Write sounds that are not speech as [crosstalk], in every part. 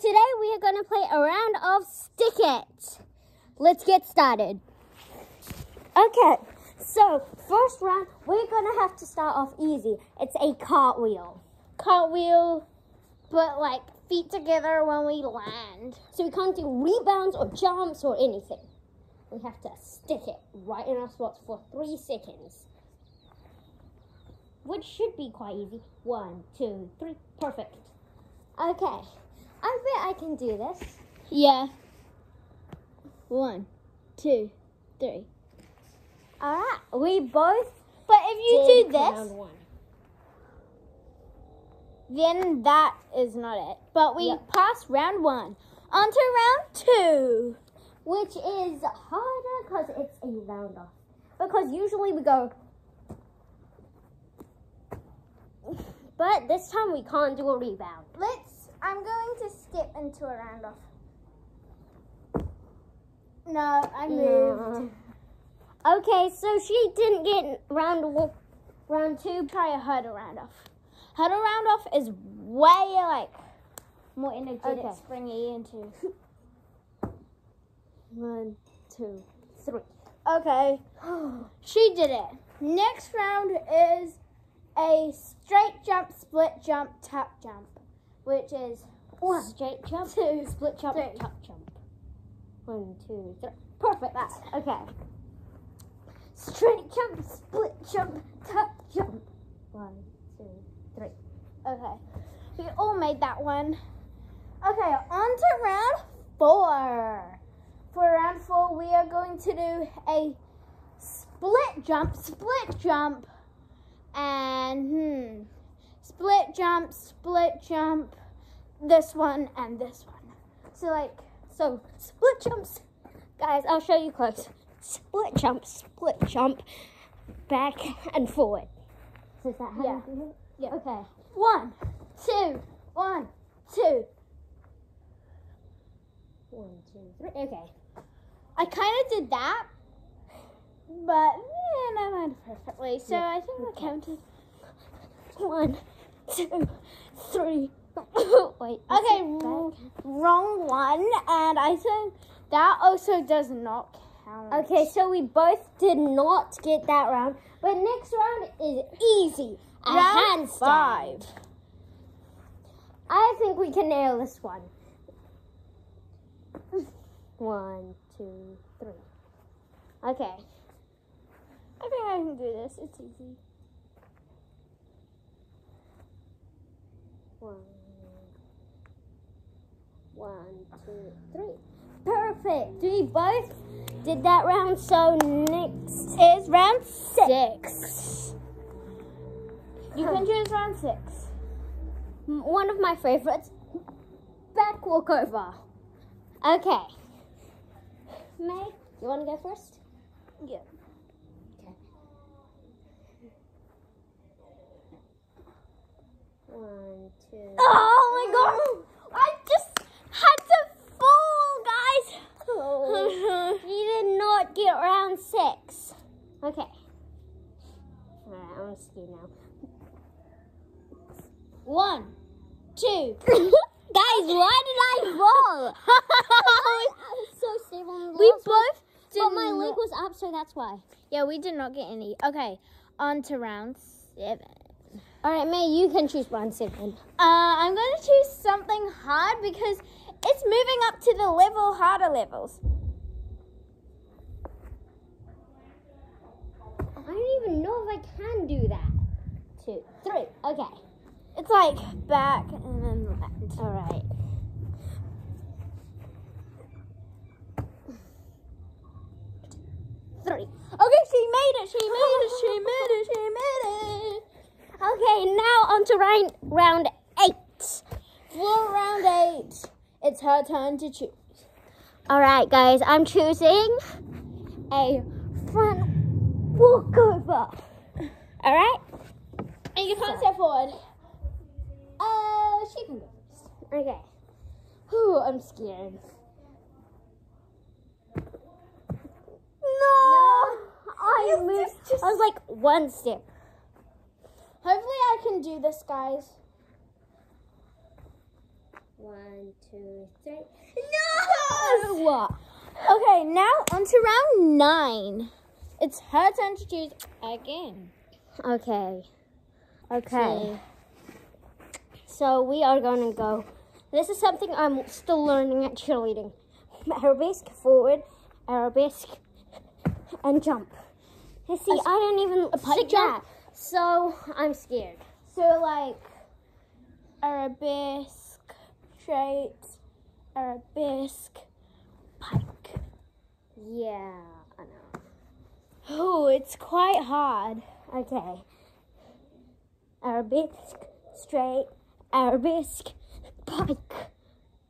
today we are going to play a round of Stick It. Let's get started. Okay, so first round, we're going to have to start off easy. It's a cartwheel. Cartwheel, but like feet together when we land. So we can't do rebounds or jumps or anything. We have to stick it right in our spots for three seconds. Which should be quite easy. One, two, three. Perfect. Okay. I bet I can do this. Yeah. One, two, three. Alright. We both But if you do this, one. then that is not it. But we Yep. passed round one. On to round two. Which is harder because it's a round off. Because usually we go. But this time we can't do a rebound. Let's. I'm going to skip into a round off. No, I moved. Okay, so she didn't get round one, round two. Try a hurdle round off. Hurdle round off is way like more energetic, Okay. springy into. [laughs] One, two, three. Okay, [gasps] she did it. Next round is a straight jump, split jump, tap jump, which is One. Straight jump, two, split jump, three. top jump. One, two, three. Perfect. That. Okay. Straight jump, split jump, top jump. One, two, three. Okay, we all made that one. Okay, on to round four. For round four, we are going to do a split jump, split jump, and hmm, split jump, split jump, this one and this one. So like, So split jumps, guys. I'll show you close. Split jump, split jump, back and forward. So is that how Yeah. you do it? Yeah. Okay. one, two, one, two. One, two, three. Okay. I kind of did that, but eh, not not perfectly. So Yeah, I think I counted. One, two, three. [coughs] Wait. Okay, is it w- back? wrong one, and I think that also does not count. Okay, so we both did not get that round, but next round is easy. A round handstand. five. I think we can nail this one. [laughs] One, two, three. Okay. I think I can do this. It's easy. One, one, two, three. Perfect. We both did that round. So next Is round six. You can choose round six. One of my favorites, back walkover. Okay. May, you want to go first? Yeah. One, two. Oh my god! I just had to fall, guys. Oh. [laughs] you did not get round six. Okay. Alright, I'm scared now. One, two. [laughs] Guys, why did I fall? [laughs] I was so stable we one, both did But my leg was up, so that's why. Yeah, we did not get any. Okay, on to round seven. Alright, May, you can choose round seven. Uh, I'm going to choose something hard because it's moving up to the level harder levels. I don't even know if I can do that. Two, three. Okay. It's like back and then left. Alright. Three. Okay, she made it. She made it. She made it. She made it. Okay, now on to round, round eight. For round eight, it's her turn to choose. Alright, guys, I'm choosing a front walkover. Alright? And you can't step forward. Uh, she can go first. Okay. Whew, I'm scared. No! I You moved. just- I was like one step. Hopefully, I can do this, guys. One, two, three. No! Okay, now on to round nine. It's her turn to choose again. Okay. Okay. So we are gonna go. This is something I'm still learning at cheerleading. [laughs] Arabesque forward, arabesque, and jump. You see, I don't even a see jump? that, so I'm scared. So like arabesque, straight, arabesque, pike. Yeah, I know. Oh, it's quite hard. Okay. Arabesque, straight, arabesque, pike.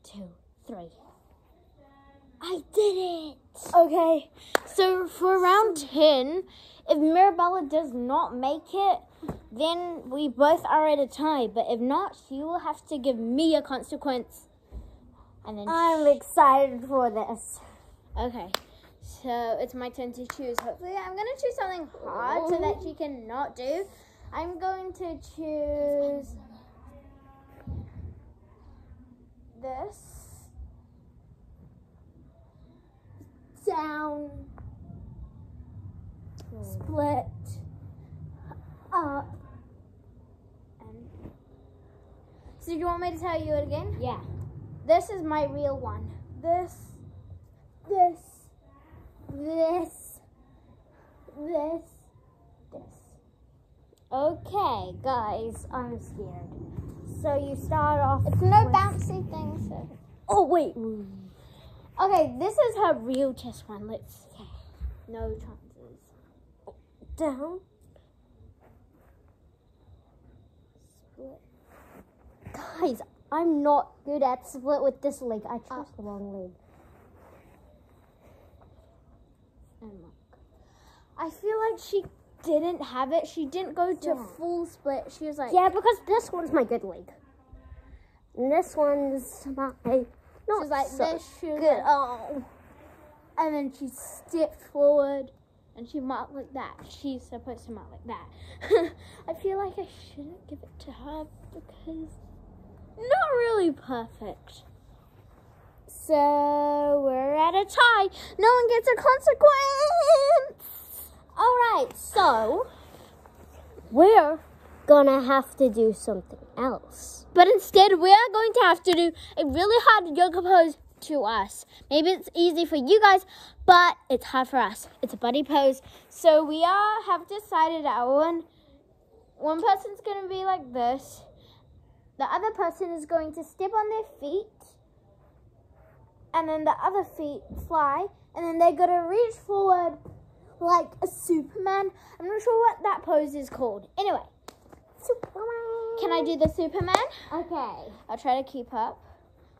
Two, three. I did it! Okay, so for round 10, if Mirabella does not make it, then we both are at a tie. But if not, she will have to give me a consequence. And then. I'm excited for this. Okay, so it's my turn to choose. Hopefully, I'm going to choose something hard so that she cannot do. I'm going to choose this. Down, split, up, and. So, do you want me to tell you it again? Yeah. This is my real one. This, this, this, this, this. Okay, guys, I'm scared. So you start off. It's no bouncy thing, so. Oh wait. Okay, this is her real chess one. Let's. Okay. No chances. Down. Split. Guys, I'm not good at split with this leg. I chose the wrong leg. Oh and look. I feel like she didn't have it. She didn't go to Yeah. full split. She was like, Yeah, because this one's my good leg. And this one's my not She's like so this. Was good. oh. And then she stepped forward and she marked like that. She's supposed to mark like that. [laughs] I feel like I shouldn't give it to her because not really perfect. So we're at a tie. No one gets a consequence. All right, so we're gonna have to do something else. But instead, we are going to have to do a really hard yoga pose to us. Maybe it's easy for you guys, but it's hard for us. It's a buddy pose. So we are have decided our one one person's to be like this. The other person is going to step on their feet. And then the other feet fly, and then they're to reach forward like a Superman. I'm not sure what that pose is called. Anyway, Superman. can I do the Superman? Okay. I'll try to keep up.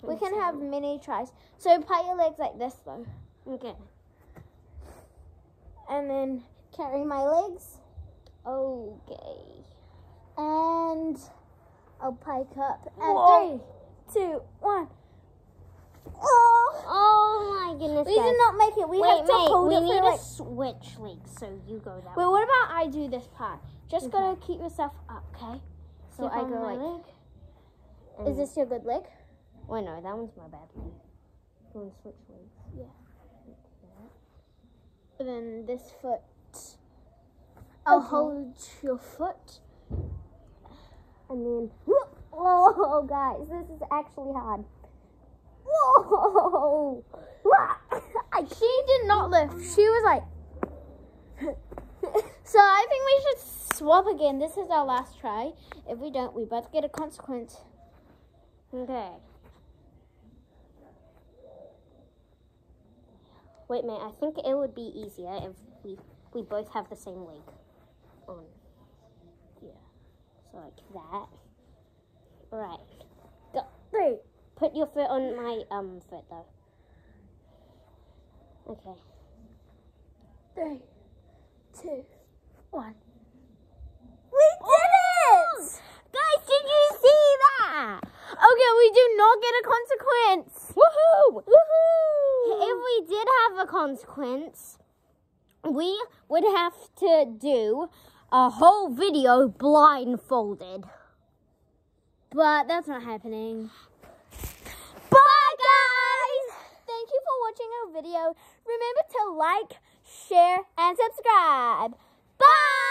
We can have many tries. So pat your legs like this though. Okay. And then carry my legs. Okay. And I'll pike up. And Whoa. three, two, one. Oh! Oh my goodness. We guys. did not make it. We Wait, have to mate, hold we it need for like. to switch legs, so you go that Wait, way. what about I do this part? Just gotta keep yourself up, okay? So Step I go like- leg. And- Is this your good leg? Wait, no, that one's my bad leg. You want to switch legs? And then this foot. I'll Okay. hold your foot. And then, whoa, [laughs] oh, guys, this is actually hard. Whoa! [laughs] She did not lift. She was like. [laughs] so I think we should swap again. This is our last try. If we don't, we both get a consequence. Okay. Wait, mate. I think it would be easier if we we both have the same leg on. Yeah. So like that. Right. Go. Three. Put your foot on my um foot though. Okay. Three, two, one. We did it! Guys, did you see that? Okay, we do not get a consequence. Woohoo! Woohoo! If we did have a consequence, we would have to do a whole video blindfolded. But that's not happening. watching our video. Remember to like, share, and subscribe. Bye!